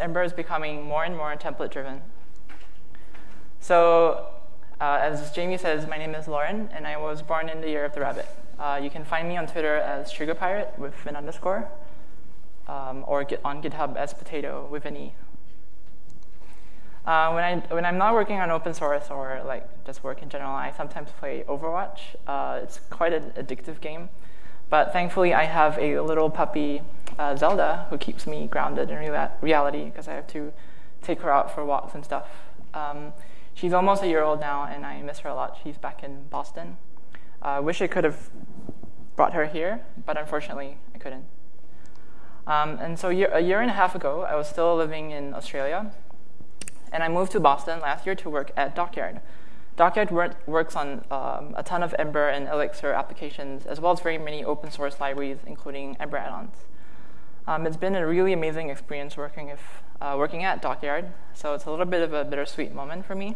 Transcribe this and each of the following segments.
Ember is becoming more and more template driven. So, uh, as Jamie says, my name is Lauren, and I was born in the year of the rabbit. Uh, you can find me on Twitter as SugarPirate with an underscore, um, or get on GitHub as Potato with an E. Uh, when, I, when I'm not working on open source or like just work in general, I sometimes play Overwatch. Uh, it's quite an addictive game. But thankfully, I have a little puppy, uh, Zelda, who keeps me grounded in rea reality because I have to take her out for walks and stuff. Um, she's almost a year old now, and I miss her a lot. She's back in Boston. I uh, wish I could have brought her here, but unfortunately, I couldn't. Um, and so year, a year and a half ago, I was still living in Australia, and I moved to Boston last year to work at Dockyard. Dockyard works on um, a ton of Ember and Elixir applications, as well as very many open source libraries, including Ember add-ons. Um, it's been a really amazing experience working, if, uh, working at Dockyard, so it's a little bit of a bittersweet moment for me.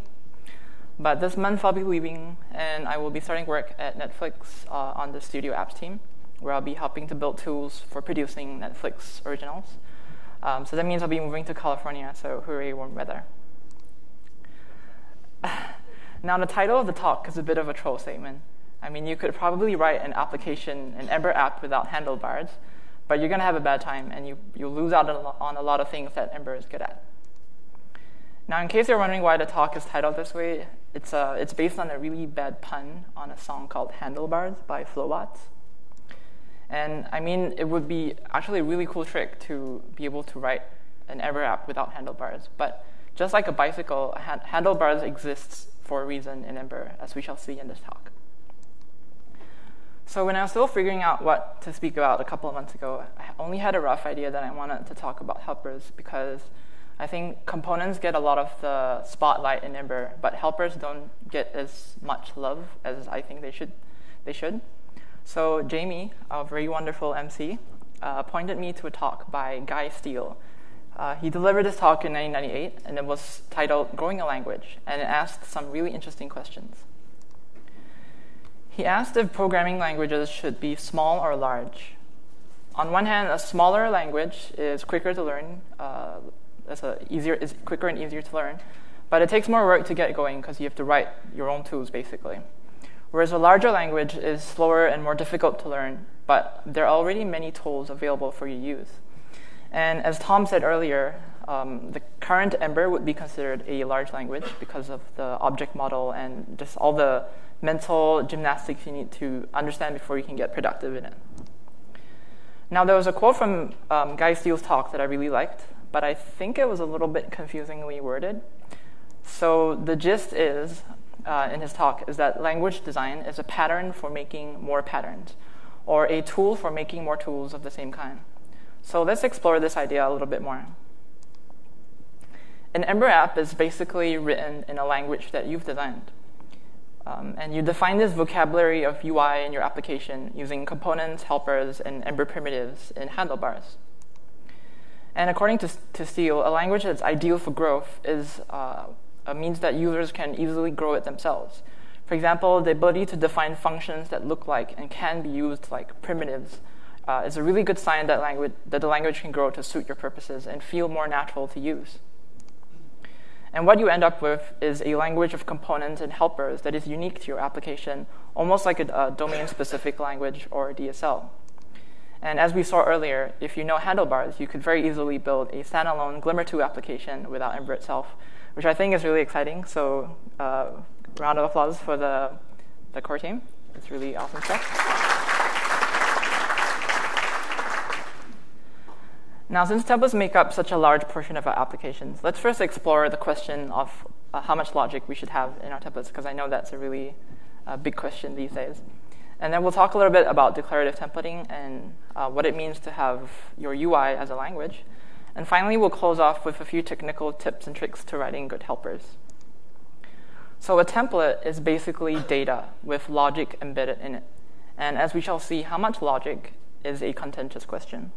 But this month I'll be leaving, and I will be starting work at Netflix uh, on the Studio Apps team, where I'll be helping to build tools for producing Netflix originals. Um, so that means I'll be moving to California, so hooray, warm weather. now, the title of the talk is a bit of a troll statement. I mean, you could probably write an application, an Ember app without handlebars, but you're going to have a bad time, and you, you'll lose out on a lot of things that Ember is good at. Now, in case you're wondering why the talk is titled this way, it's, uh, it's based on a really bad pun on a song called Handlebars by Flobots. And I mean, it would be actually a really cool trick to be able to write an Ember app without handlebars. But just like a bicycle, handlebars exists for a reason in Ember, as we shall see in this talk. So when I was still figuring out what to speak about a couple of months ago, I only had a rough idea that I wanted to talk about helpers because I think components get a lot of the spotlight in Ember, but helpers don't get as much love as I think they should. They should. So Jamie, a very wonderful MC, uh, pointed me to a talk by Guy Steele. Uh, he delivered this talk in 1998, and it was titled "Growing a Language," and it asked some really interesting questions. He asked if programming languages should be small or large. On one hand, a smaller language is quicker to learn. Uh, that's a easier, is quicker and easier to learn. But it takes more work to get going because you have to write your own tools, basically. Whereas a larger language is slower and more difficult to learn, but there are already many tools available for you to use. And as Tom said earlier, um, the current Ember would be considered a large language because of the object model and just all the mental gymnastics you need to understand before you can get productive in it. Now, there was a quote from um, Guy Steele's talk that I really liked but I think it was a little bit confusingly worded. So the gist is, uh, in his talk, is that language design is a pattern for making more patterns, or a tool for making more tools of the same kind. So let's explore this idea a little bit more. An Ember app is basically written in a language that you've designed. Um, and you define this vocabulary of UI in your application using components, helpers, and Ember primitives in handlebars. And according to, to Steele, a language that's ideal for growth is uh, means that users can easily grow it themselves. For example, the ability to define functions that look like and can be used like primitives uh, is a really good sign that, language, that the language can grow to suit your purposes and feel more natural to use. And what you end up with is a language of components and helpers that is unique to your application, almost like a, a domain-specific language or DSL. And as we saw earlier, if you know handlebars, you could very easily build a standalone Glimmer 2 application without Ember itself, which I think is really exciting. So uh, round of applause for the, the core team. It's really awesome stuff. Now, since templates make up such a large portion of our applications, let's first explore the question of uh, how much logic we should have in our templates, because I know that's a really uh, big question these days. And then we'll talk a little bit about declarative templating and uh, what it means to have your UI as a language. And finally, we'll close off with a few technical tips and tricks to writing good helpers. So a template is basically data with logic embedded in it. And as we shall see, how much logic is a contentious question.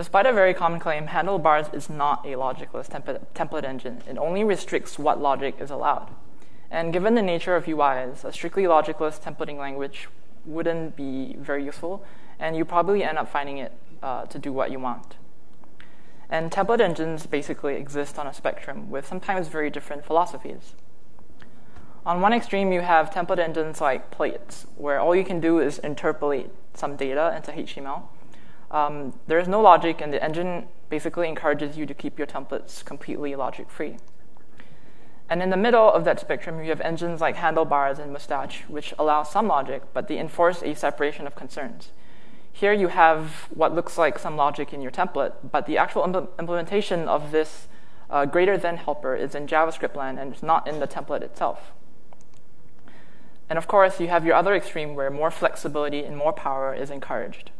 Despite a very common claim, Handlebars is not a logicless template engine. It only restricts what logic is allowed. And given the nature of UIs, a strictly logicless templating language wouldn't be very useful, and you probably end up finding it uh, to do what you want. And template engines basically exist on a spectrum with sometimes very different philosophies. On one extreme, you have template engines like Plates, where all you can do is interpolate some data into HTML. Um, there is no logic, and the engine basically encourages you to keep your templates completely logic free. And in the middle of that spectrum, you have engines like Handlebars and Mustache, which allow some logic, but they enforce a separation of concerns. Here you have what looks like some logic in your template, but the actual Im- implementation of this uh, greater than helper is in JavaScript land and it's not in the template itself. And of course, you have your other extreme where more flexibility and more power is encouraged.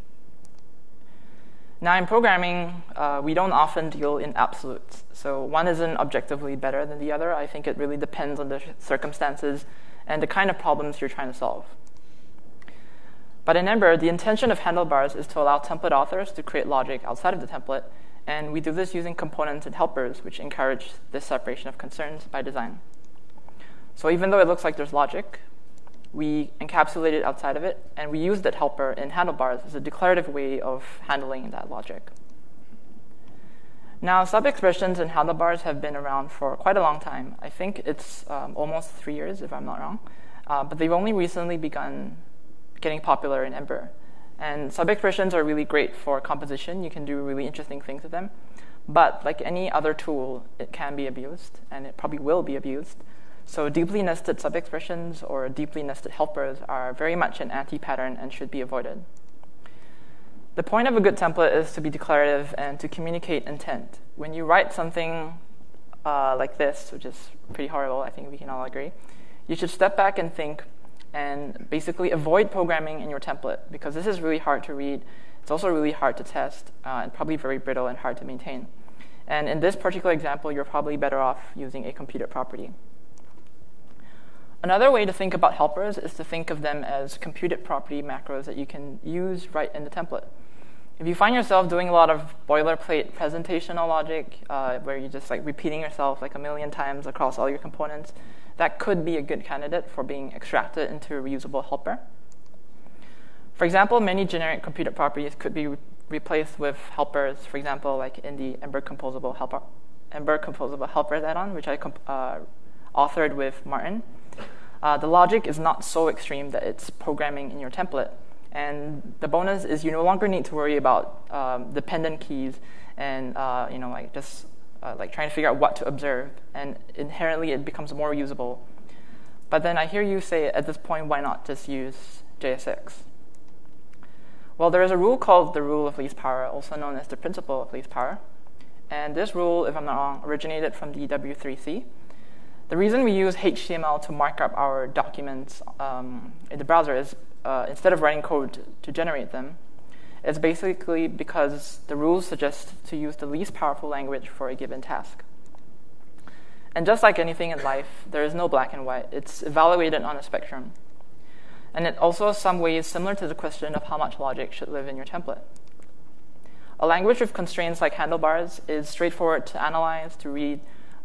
Now, in programming, uh, we don't often deal in absolutes. So one isn't objectively better than the other. I think it really depends on the circumstances and the kind of problems you're trying to solve. But in Ember, the intention of handlebars is to allow template authors to create logic outside of the template, and we do this using components and helpers, which encourage this separation of concerns by design. So even though it looks like there's logic, we encapsulate it outside of it, and we use that helper in handlebars as a declarative way of handling that logic. Now, sub-expressions and handlebars have been around for quite a long time. I think it's um, almost three years, if I'm not wrong. Uh, but they've only recently begun getting popular in Ember. And sub-expressions are really great for composition. You can do really interesting things with them. But like any other tool, it can be abused, and it probably will be abused. So deeply nested sub-expressions or deeply nested helpers are very much an anti-pattern and should be avoided. The point of a good template is to be declarative and to communicate intent. When you write something uh, like this, which is pretty horrible, I think we can all agree, you should step back and think and basically avoid programming in your template because this is really hard to read. It's also really hard to test uh, and probably very brittle and hard to maintain. And in this particular example, you're probably better off using a computed property. Another way to think about helpers is to think of them as computed property macros that you can use right in the template. If you find yourself doing a lot of boilerplate presentational logic, uh, where you're just like repeating yourself like a million times across all your components, that could be a good candidate for being extracted into a reusable helper. For example, many generic computed properties could be re- replaced with helpers, for example, like in the Ember composable helper, Ember composable add-on, which I uh, authored with Martin. Uh, the logic is not so extreme that it's programming in your template. And the bonus is you no longer need to worry about um, dependent keys and uh, you know like just uh, like trying to figure out what to observe. And inherently, it becomes more usable. But then I hear you say at this point, why not just use JSX? Well, there is a rule called the rule of least power, also known as the principle of least power. And this rule, if I'm not wrong, originated from the W3C. The reason we use HTML to mark up our documents um, in the browser is uh, instead of writing code to, generate them, it's basically because the rules suggest to use the least powerful language for a given task. And just like anything in life, there is no black and white. It's evaluated on a spectrum. And it also some ways similar to the question of how much logic should live in your template. A language with constraints like handlebars is straightforward to analyze, to read,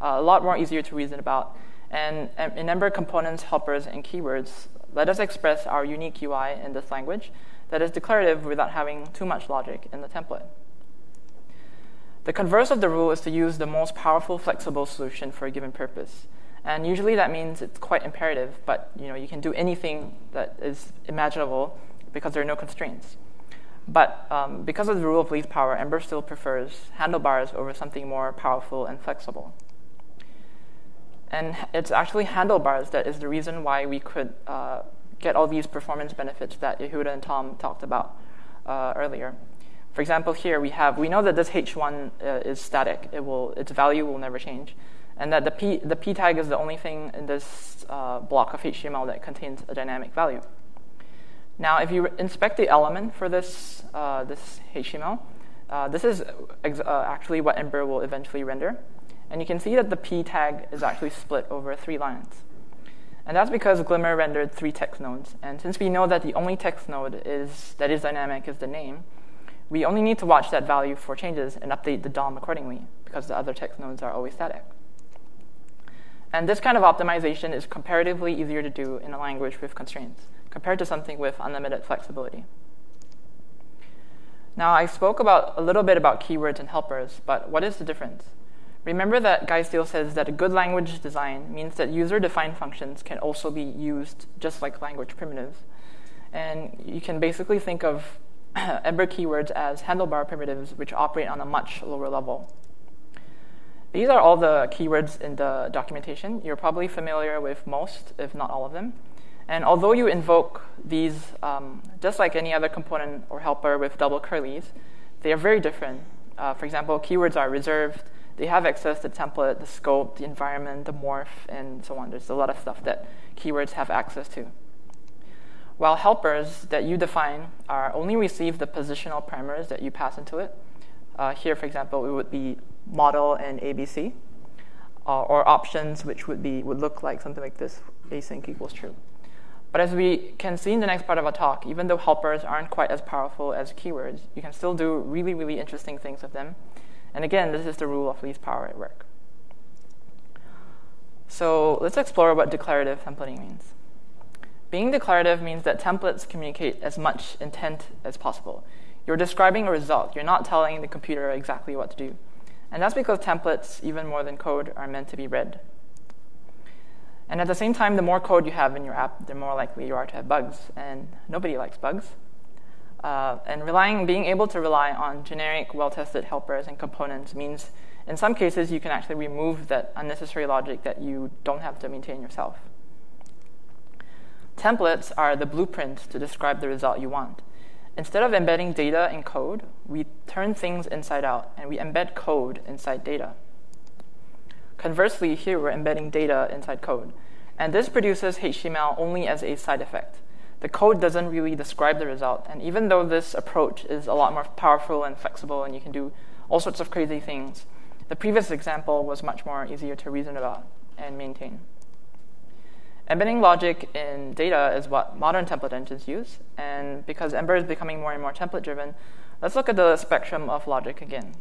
a lot more easier to reason about. And in Ember components, helpers, and keywords, let us express our unique UI in this language that is declarative without having too much logic in the template. The converse of the rule is to use the most powerful flexible solution for a given purpose. And usually that means it's quite imperative, but you know, you can do anything that is imaginable because there are no constraints. But um, because of the rule of least power, Ember still prefers handlebars over something more powerful and flexible. And it's actually handlebars that is the reason why we could uh, get all these performance benefits that Yehuda and Tom talked about uh, earlier. For example, here we have we know that this h1 uh, is static; it will its value will never change, and that the p the p tag is the only thing in this uh, block of HTML that contains a dynamic value. Now, if you inspect the element for this uh, this HTML, uh, this is actually what Ember will eventually render, and you can see that the p tag is actually split over three lines. And that's because Glimmer rendered three text nodes. And since we know that the only text node is, that is dynamic is the name, we only need to watch that value for changes and update the DOM accordingly, because the other text nodes are always static. And this kind of optimization is comparatively easier to do in a language with constraints, compared to something with unlimited flexibility. Now, I spoke about a little bit about keywords and helpers, but what is the difference? Remember that Guy Steele says that a good language design means that user-defined functions can also be used just like language primitives. And you can basically think of Ember keywords as handlebar primitives, which operate on a much lower level. These are all the keywords in the documentation. You're probably familiar with most, if not all of them. And although you invoke these um, just like any other component or helper with double curlies, they are very different. Uh, for example, keywords are reserved. They have access to the template, the scope, the environment, the morph, and so on. There's a lot of stuff that keywords have access to. While helpers that you define are only receive the positional parameters that you pass into it. Uh, here, for example, it would be model and ABC, uh, or options, which would be would look like something like this: async equals true. But as we can see in the next part of our talk, even though helpers aren't quite as powerful as keywords, you can still do really, really interesting things with them. And again, this is the rule of least power at work. So let's explore what declarative templating means. Being declarative means that templates communicate as much intent as possible. You're describing a result. You're not telling the computer exactly what to do. And that's because templates, even more than code, are meant to be read. And at the same time, the more code you have in your app, the more likely you are to have bugs. And nobody likes bugs. Uh, and relying, being able to rely on generic, well-tested helpers and components means, in some cases, you can actually remove that unnecessary logic that you don't have to maintain yourself. Templates are the blueprint to describe the result you want. Instead of embedding data in code, we turn things inside out and we embed code inside data. Conversely, here we're embedding data inside code. And this produces HTML only as a side effect. The code doesn't really describe the result. And even though this approach is a lot more powerful and flexible and you can do all sorts of crazy things, the previous example was much more easier to reason about and maintain. Embedding logic in data is what modern template engines use, and because Ember is becoming more and more template driven, let's look at the spectrum of logic again.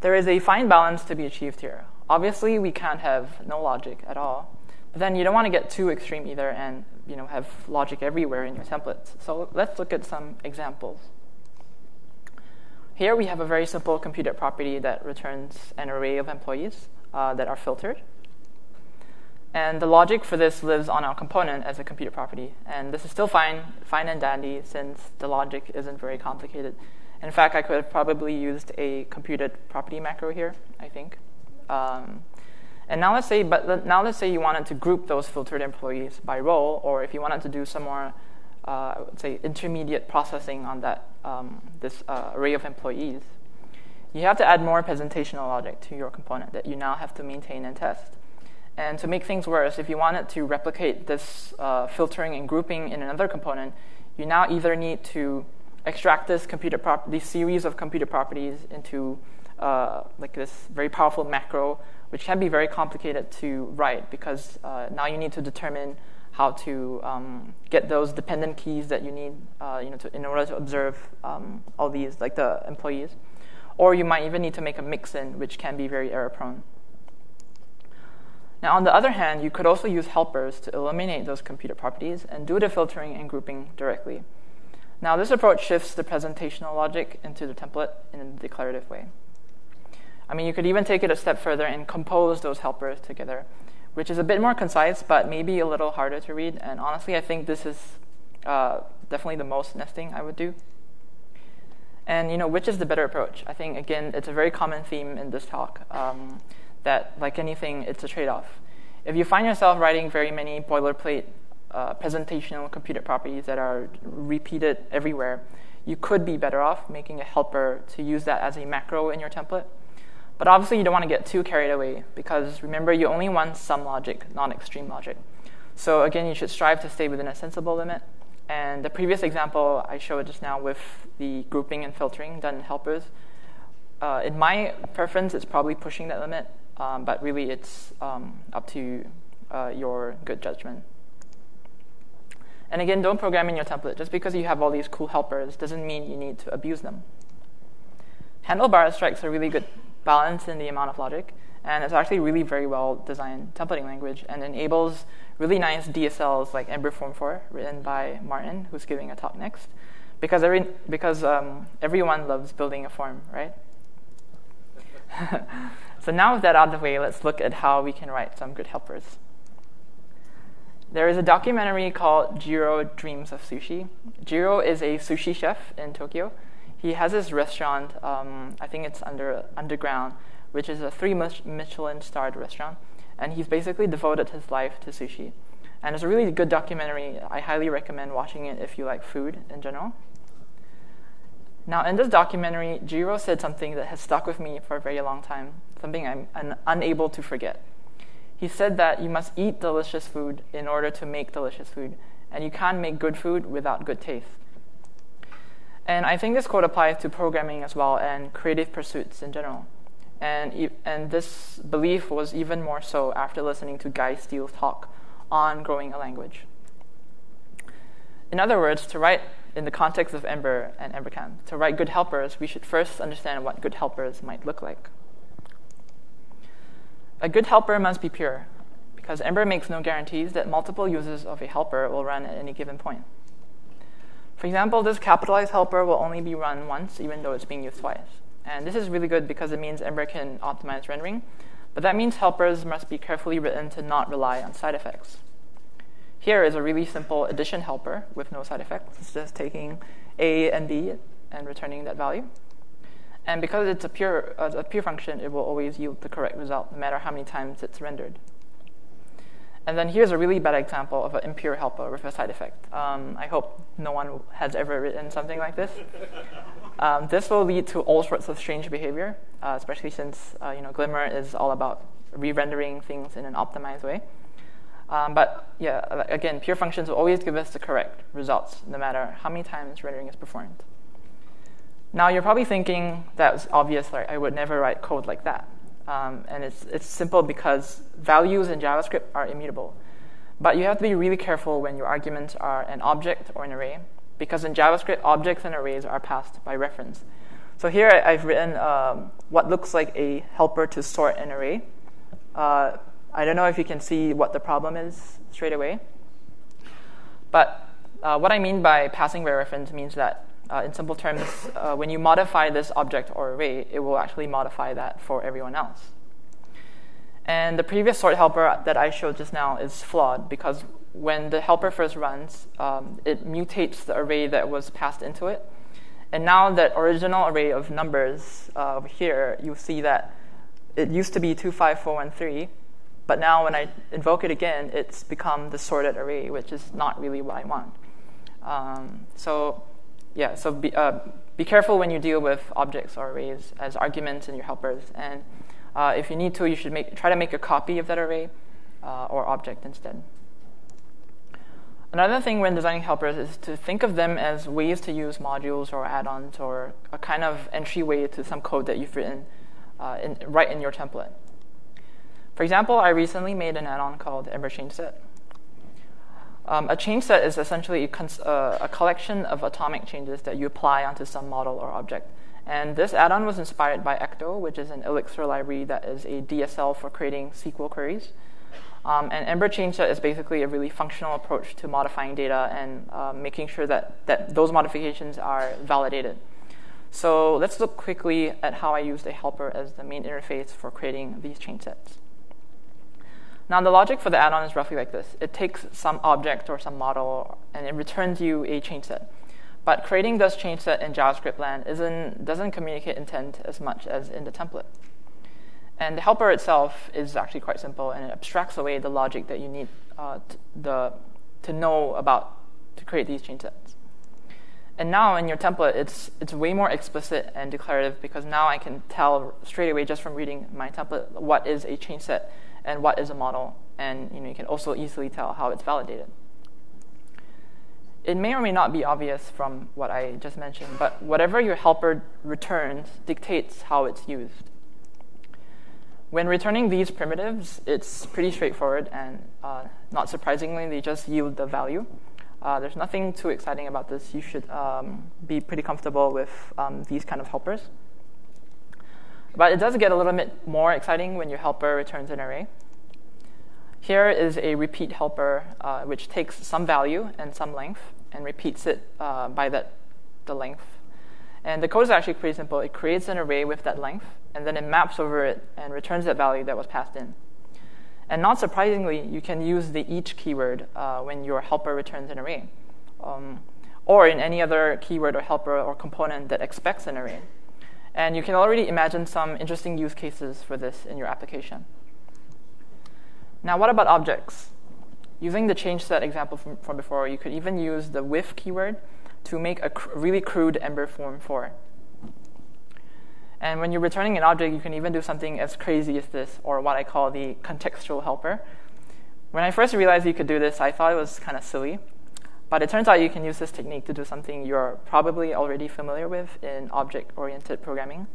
There is a fine balance to be achieved here. Obviously, we can't have no logic at all, but then you don't want to get too extreme either and you know, have logic everywhere in your templates. So let's look at some examples. Here we have a very simple computed property that returns an array of employees uh, that are filtered. And the logic for this lives on our component as a computed property. And this is still fine, fine and dandy since the logic isn't very complicated. In fact, I could have probably used a computed property macro here, I think. Um, and now let's say, but now let's say you wanted to group those filtered employees by role, or if you wanted to do some more, uh, say, intermediate processing on that um, this uh, array of employees, you have to add more presentational logic to your component that you now have to maintain and test. And to make things worse, if you wanted to replicate this uh, filtering and grouping in another component, you now either need to extract this computed prop- this series of computed properties into uh, like this very powerful macro, which can be very complicated to write because uh, now you need to determine how to um, get those dependent keys that you need, uh, you know, to, in order to observe um, all these, like the employees. Or you might even need to make a mix-in, which can be very error-prone. Now, on the other hand, you could also use helpers to eliminate those computed properties and do the filtering and grouping directly. Now, this approach shifts the presentational logic into the template in a declarative way. I mean, you could even take it a step further and compose those helpers together, which is a bit more concise, but maybe a little harder to read. And honestly, I think this is uh, definitely the most nesting I would do. And you know, which is the better approach? I think again, it's a very common theme in this talk. Um, that, like anything, it's a trade off. If you find yourself writing very many boilerplate uh, presentational computed properties that are repeated everywhere, you could be better off making a helper to use that as a macro in your template. But obviously, you don't want to get too carried away because remember, you only want some logic, not extreme logic. So again, you should strive to stay within a sensible limit. And the previous example I showed just now with the grouping and filtering done in helpers, uh, in my preference, it's probably pushing that limit um, but really it's um, up to uh, your good judgment. And again, don't program in your template. Just because you have all these cool helpers doesn't mean you need to abuse them. Handlebar strikes a really good balance in the amount of logic, and it's actually really very well designed templating language and enables really nice DSLs like Ember Form For, written by Martin, who's giving a talk next. because every because um, everyone loves building a form, right? so now with that out of the way, let's look at how we can write some good helpers. There is a documentary called Jiro Dreams of Sushi. Jiro is a sushi chef in Tokyo. He has his restaurant, um, I think it's under Underground, which is a three Michelin starred restaurant. And he's basically devoted his life to sushi. And it's a really good documentary. I highly recommend watching it if you like food in general. Now, in this documentary, Jiro said something that has stuck with me for a very long time, something I'm, I'm unable to forget. He said that you must eat delicious food in order to make delicious food, and you can't make good food without good taste. And I think this quote applies to programming as well and creative pursuits in general. And, and this belief was even more so after listening to Guy Steele's talk on growing a language. In other words, to write in the context of Ember and EmberCamp, to write good helpers, we should first understand what good helpers might look like. A good helper must be pure, because Ember makes no guarantees that multiple uses of a helper will run at any given point. For example, this capitalized helper will only be run once, even though it's being used twice. And this is really good because it means Ember can optimize rendering, but that means helpers must be carefully written to not rely on side effects. Here is a really simple addition helper with no side effects. It's just taking A and B and returning that value. And because it's a pure, uh, a pure function, it will always yield the correct result, no matter how many times it's rendered. And then here's a really bad example of an impure helper with a side effect. Um, I hope no one has ever written something like this. Um, this will lead to all sorts of strange behavior, uh, especially since uh, you know Glimmer is all about re-rendering things in an optimized way. Um, but yeah, again, pure functions will always give us the correct results, no matter how many times rendering is performed. Now you're probably thinking that's obvious, like I would never write code like that. Um, and it's, it's simple because values in JavaScript are immutable. But you have to be really careful when your arguments are an object or an array, because in JavaScript, objects and arrays are passed by reference. So here I've written um, what looks like a helper to sort an array. Uh, I don't know if you can see what the problem is straight away. But uh, what I mean by passing by reference means that uh, in simple terms, uh, when you modify this object or array, it will actually modify that for everyone else. And the previous sort helper that I showed just now is flawed because when the helper first runs, um, it mutates the array that was passed into it. And now that original array of numbers uh, over here, you see that it used to be 25413, but now when I invoke it again, it's become the sorted array, which is not really what I want. Um, so yeah, so be, uh, be careful when you deal with objects or arrays as arguments in your helpers. And uh, if you need to, you should make, try to make a copy of that array uh, or object instead. Another thing when designing helpers is to think of them as ways to use modules or add-ons or a kind of entryway to some code that you've written uh, in, right in your template. For example, I recently made an add-on called Ember Changeset. Um, a change set is essentially a, uh, a, collection of atomic changes that you apply onto some model or object. And this add-on was inspired by Ecto, which is an Elixir library that is a DSL for creating SQL queries. Um, and Ember Changeset is basically a really functional approach to modifying data and uh, making sure that, that those modifications are validated. So let's look quickly at how I used a helper as the main interface for creating these change sets. Now, the logic for the add-on is roughly like this. It takes some object or some model, and it returns you a change set. But creating this change set in JavaScript land isn't, doesn't communicate intent as much as in the template. And the helper itself is actually quite simple, and it abstracts away the logic that you need uh, the, to know about to create these change sets. And now in your template, it's, it's way more explicit and declarative because now I can tell straight away just from reading my template what is a change set and what is a model, and you, know, you can also easily tell how it's validated. It may or may not be obvious from what I just mentioned, but whatever your helper returns dictates how it's used. When returning these primitives, it's pretty straightforward, and uh, not surprisingly, they just yield the value. Uh, there's nothing too exciting about this. You should um, be pretty comfortable with um, these kind of helpers. But it does get a little bit more exciting when your helper returns an array. Here is a repeat helper, uh, which takes some value and some length and repeats it uh, by that the length. And the code is actually pretty simple. It creates an array with that length, and then it maps over it and returns that value that was passed in. And not surprisingly, you can use the each keyword uh, when your helper returns an array, um, or in any other keyword or helper or component that expects an array. And you can already imagine some interesting use cases for this in your application. Now, what about objects? Using the change set example from, from before, you could even use the with keyword to make a cr- really crude Ember form for it. And when you're returning an object, you can even do something as crazy as this, or what I call the contextual helper. When I first realized you could do this, I thought it was kind of silly. But it turns out you can use this technique to do something you're probably already familiar with in object oriented programming.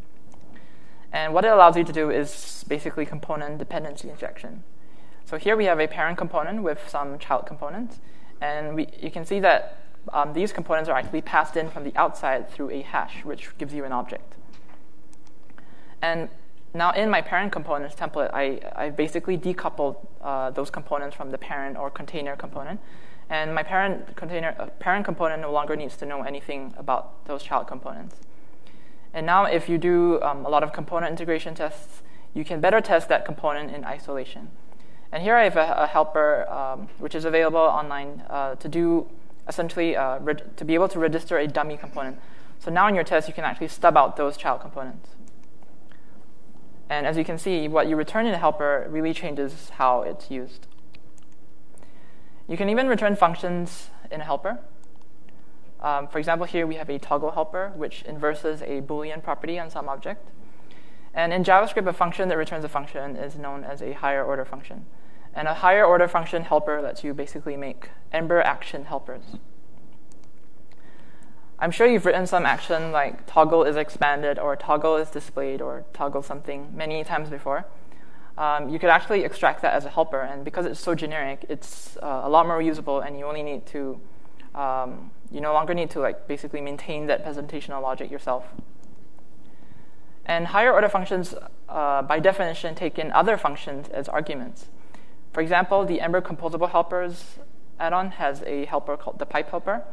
And what it allows you to do is basically component dependency injection. So here we have a parent component with some child components, and we, you can see that um, these components are actually passed in from the outside through a hash, which gives you an object. And now in my parent components template, I, I basically decoupled uh, those components from the parent or container component. And my parent container uh, parent component no longer needs to know anything about those child components. And now if you do um, a lot of component integration tests, you can better test that component in isolation. And here I have a, a helper um, which is available online uh, to do essentially uh, to be able to register a dummy component. So now in your test, you can actually stub out those child components. And as you can see, what you return in a helper really changes how it's used. You can even return functions in a helper. Um, for example, here we have a toggle helper, which inverses a Boolean property on some object. And in JavaScript, a function that returns a function is known as a higher order function. And a higher order function helper lets you basically make Ember action helpers. I'm sure you've written some action like toggle is expanded or toggle is displayed or toggle something many times before. Um, you could actually extract that as a helper, and because it's so generic, it's uh, a lot more usable, and you only need to, um, you no longer need to like basically maintain that presentational logic yourself. And higher order functions, uh, by definition, take in other functions as arguments. For example, the Ember composable helpers add-on has a helper called the pipe helper.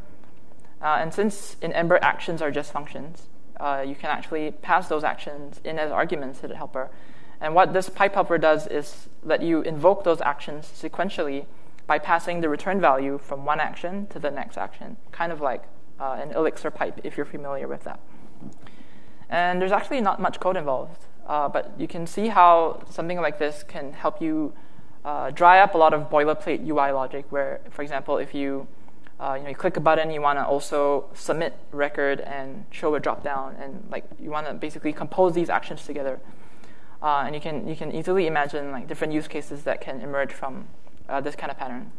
Uh, and since in Ember actions are just functions, uh, you can actually pass those actions in as arguments to the helper. And what this pipe helper does is let you invoke those actions sequentially by passing the return value from one action to the next action, kind of like uh, an Elixir pipe, if you're familiar with that. And there's actually not much code involved, uh, but you can see how something like this can help you uh, dry up a lot of boilerplate UI logic. Where, for example, if you uh, you know you click a button, you want to also submit record and show a dropdown, and like you want to basically compose these actions together. Uh, and you can you can easily imagine like different use cases that can emerge from uh, this kind of pattern.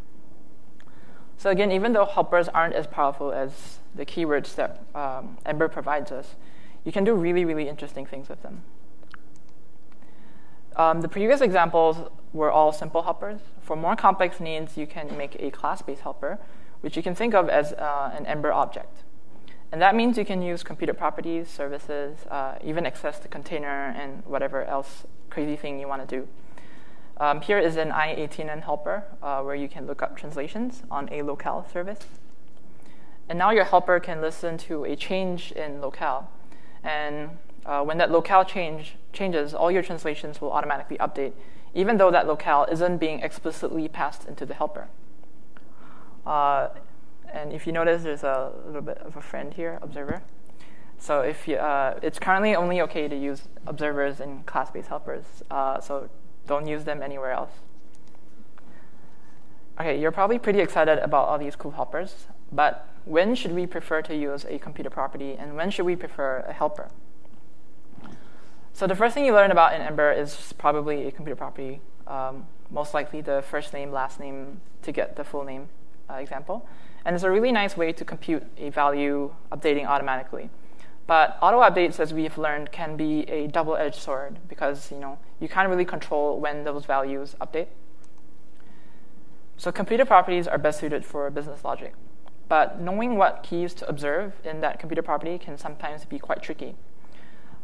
So again, even though helpers aren't as powerful as the keywords that um, Ember provides us, you can do really, really interesting things with them. Um, the previous examples were all simple helpers. For more complex needs, you can make a class-based helper, which you can think of as uh, an Ember object. And that means you can use computed properties, services, uh, even access the container and whatever else crazy thing you want to do. Um, here is an i18n helper uh, where you can look up translations on a locale service. And now your helper can listen to a change in locale and uh, when that locale change changes, all your translations will automatically update, even though that locale isn't being explicitly passed into the helper. Uh, and if you notice, there's a little bit of a friend here, observer. So if you, uh, it's currently only okay to use observers in class-based helpers, uh, so don't use them anywhere else. Okay, you're probably pretty excited about all these cool helpers, but when should we prefer to use a computed property and when should we prefer a helper? So the first thing you learn about in Ember is probably a computed property, um, most likely the first name, last name to get the full name uh, example. And it's a really nice way to compute a value updating automatically. But auto updates, as we've learned, can be a double-edged sword because you know you can't really control when those values update. So computed properties are best suited for business logic. But knowing what keys to observe in that computed property can sometimes be quite tricky.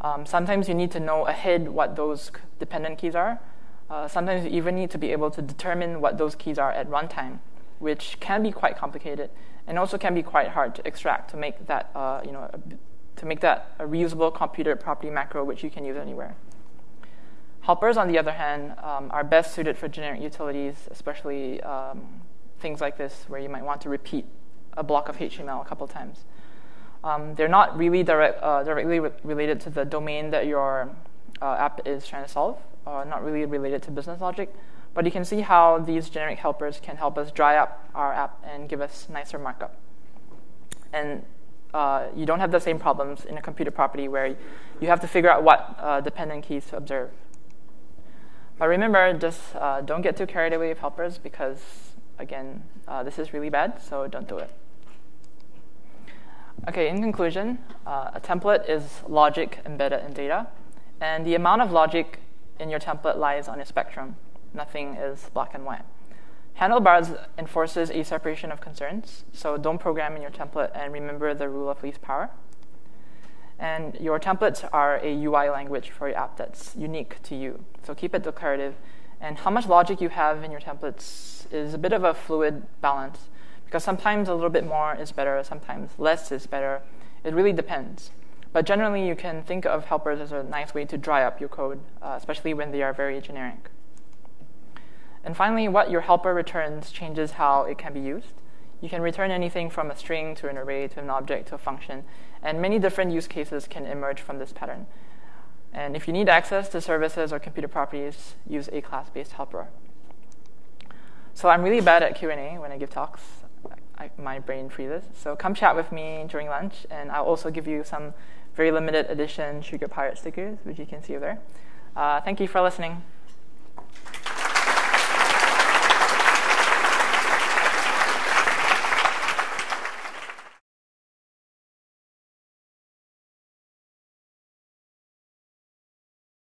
Um, sometimes you need to know ahead what those dependent keys are. Uh, sometimes you even need to be able to determine what those keys are at runtime. Which can be quite complicated and also can be quite hard to extract to make that, uh, you know, a, to make that a reusable computed property macro which you can use anywhere. Helpers, on the other hand, um, are best suited for generic utilities, especially um, things like this, where you might want to repeat a block of HTML a couple times. Um, they're not really direct, uh, directly re- related to the domain that your uh, app is trying to solve, uh, not really related to business logic, but you can see how these generic helpers can help us dry up our app and give us nicer markup. And uh, you don't have the same problems in a computed property where you have to figure out what uh, dependent keys to observe. But remember, just uh, don't get too carried away with helpers because, again, uh, this is really bad, so don't do it. Okay, in conclusion, uh, a template is logic embedded in data, and the amount of logic in your template lies on a spectrum. Nothing is black and white. Handlebars enforces a separation of concerns, so don't program in your template and remember the rule of least power. And your templates are a UI language for your app that's unique to you. So keep it declarative. And how much logic you have in your templates is a bit of a fluid balance because sometimes a little bit more is better, sometimes less is better. It really depends. But generally, you can think of helpers as a nice way to dry up your code, uh, especially when they are very generic. And finally, what your helper returns changes how it can be used. You can return anything from a string to an array to an object to a function, and many different use cases can emerge from this pattern. And if you need access to services or computed properties, use a class-based helper. So I'm really bad at Q&A when I give talks. I, my brain freezes. So come chat with me during lunch, and I'll also give you some very limited edition Sugar Pirate stickers, which you can see over there. Uh, thank you for listening.